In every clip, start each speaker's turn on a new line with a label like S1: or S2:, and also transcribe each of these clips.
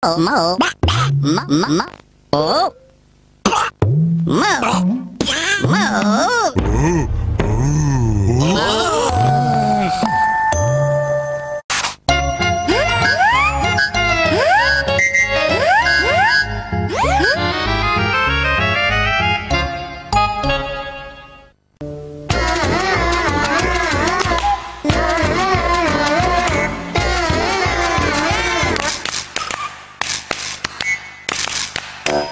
S1: mo mo mo mo mo mo mo,
S2: mo.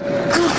S2: much.